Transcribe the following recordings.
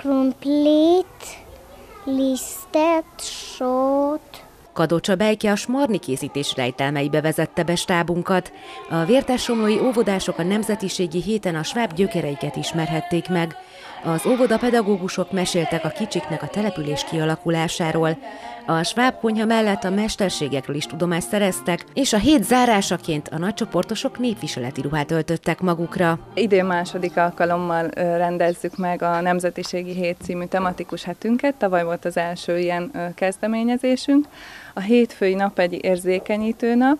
complete. Listed. Show. Kadocsa Bejke a smarni készítés rejtelmeibe vezette be stábunkat. A vértessomlói óvodások a Nemzetiségi héten a sváb gyökereiket ismerhették meg. Az óvoda pedagógusok meséltek a kicsiknek a település kialakulásáról. A sváb konyha mellett a mesterségekről is tudomást szereztek, és a hét zárásaként a nagycsoportosok népviseleti ruhát öltöttek magukra. Idén második alkalommal rendezzük meg a Nemzetiségi Hét című tematikus hetünket, tavaly volt az első ilyen kezdeményezésünk. A hétfői nap egy érzékenyítő nap,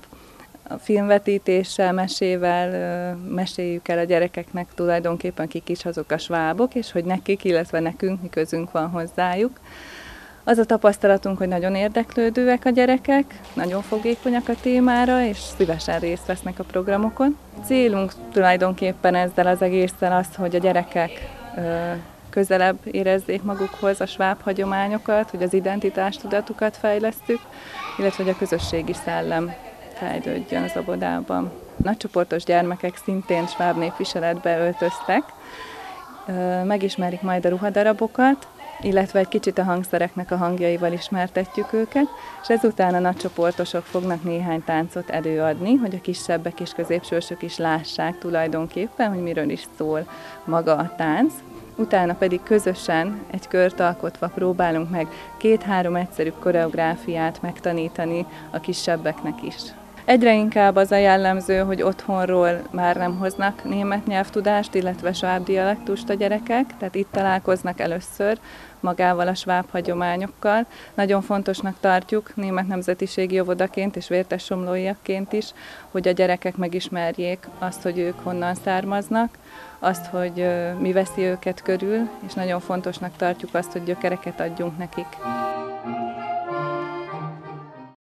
a filmvetítéssel, mesével meséljük el a gyerekeknek tulajdonképpen kik is azok a svábok, és hogy nekik, illetve nekünk mi közünk van hozzájuk. Az a tapasztalatunk, hogy nagyon érdeklődőek a gyerekek, nagyon fogékonyak a témára, és szívesen részt vesznek a programokon. Célunk tulajdonképpen ezzel az egésszel az, hogy a gyerekek közelebb érezzék magukhoz a sváb hagyományokat, hogy az identitástudatukat fejlesztük, illetve hogy a közösségi szellem fejlődjön az óvodában. Nagycsoportos gyermekek szintén sváb népviseletbe öltöztek, megismerik majd a ruhadarabokat, illetve egy kicsit a hangszereknek a hangjaival ismertetjük őket, és ezután a nagycsoportosok fognak néhány táncot előadni, hogy a kisebbek és középsősök is lássák tulajdonképpen, hogy miről is szól maga a tánc. Utána pedig közösen egy kört alkotva próbálunk meg két-három egyszerű koreográfiát megtanítani a kisebbeknek is. Egyre inkább az a jellemző, hogy otthonról már nem hoznak német nyelvtudást, illetve sváb dialektust a gyerekek, tehát itt találkoznak először magával a sváb hagyományokkal. Nagyon fontosnak tartjuk német nemzetiségi óvodaként és vértessomlóiakként is, hogy a gyerekek megismerjék azt, hogy ők honnan származnak, azt, hogy mi veszi őket körül, és nagyon fontosnak tartjuk azt, hogy gyökereket adjunk nekik.